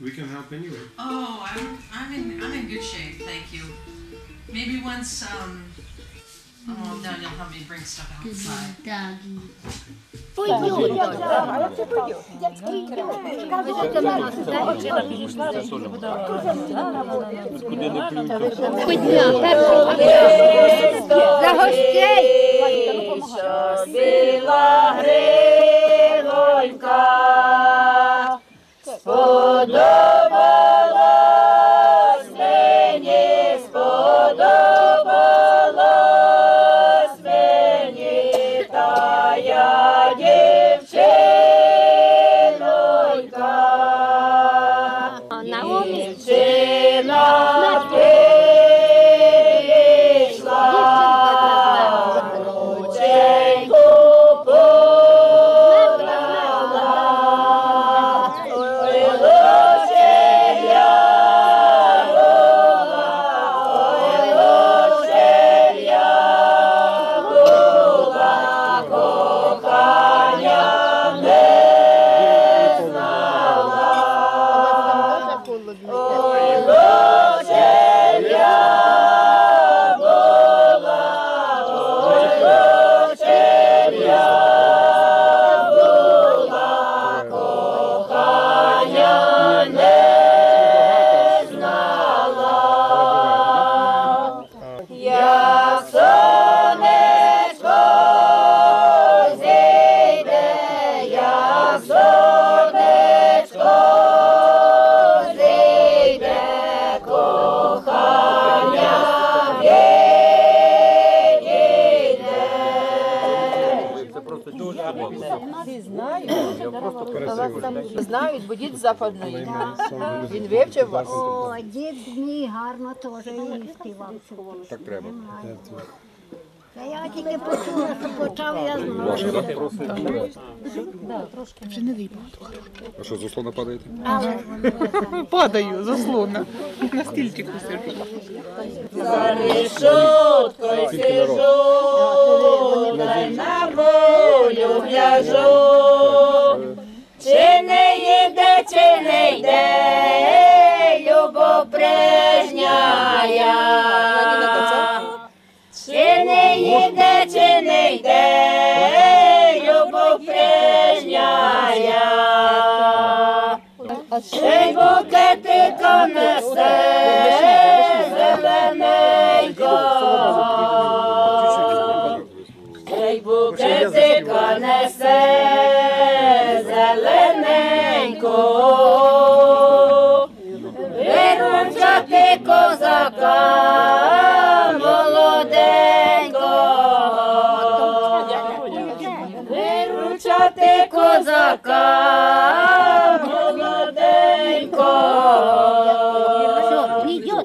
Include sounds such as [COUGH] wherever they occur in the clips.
We can help anyway. Oh, I'm, I'm, in, I'm in good shape, thank you. Maybe once um, oh, I'm done, you'll help me bring stuff outside. Doggy. Była you. Raja. Знають, бо дід западної. Він вивчив вас. О, дід мій гарно теж і співав. Так треба. Та я тільки почула, що почав, я знаю. А що, з заслона падаєте? Але [LAUGHS] Падаю, заслона. На стільчику сижу. За решеткою сижу, Ей, букетика несе зелененько. Ей, букетика несе зелененько. Виручати козака молоденького. Виручати козака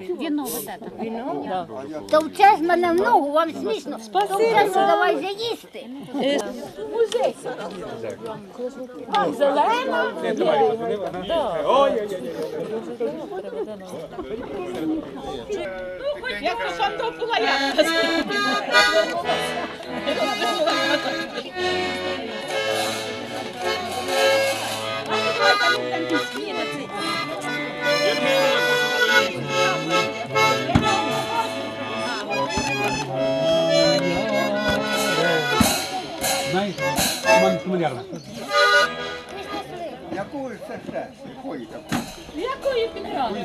віно вот это? Віно? То вчась мене в ногу, вам смішно. То вчась давай заїсти. Вам зелена? Як то сам була я. Якої це ще? Якої там? Якої підрали?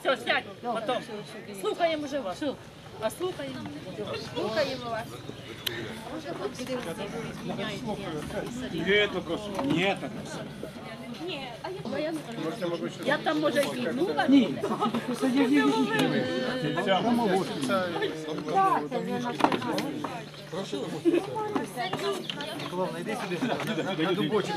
все, сядь, потом. Слухаємо вже вас. А слухаємо. Слухаємо вас. Нет, Нет, Я там, може, зігнула? Ні. Главное, иди сюда. На дубочек.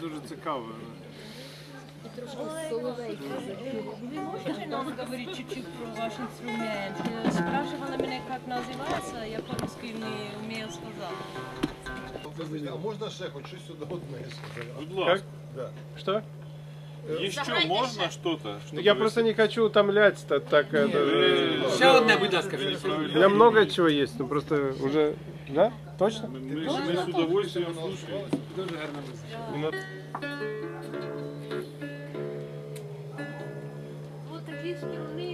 дуже цікаво. Трошки соловейки. Вы можете нам говорить чуть-чуть про ваш инструмент? Спрашивала меня, как называется, а я по-русски не умею сказать. А можно ще хоч щось сюди одне Будь ласка. Да. Что? Еще можно что-то? Чтобы... Я просто не хочу утомлять так. Еще одна, будь ласка. У меня много чего есть, но просто уже Да? Точно? Ми, ми, ми з удовольствием слушаємо. Дуже гарна музика. Ось такі спільні.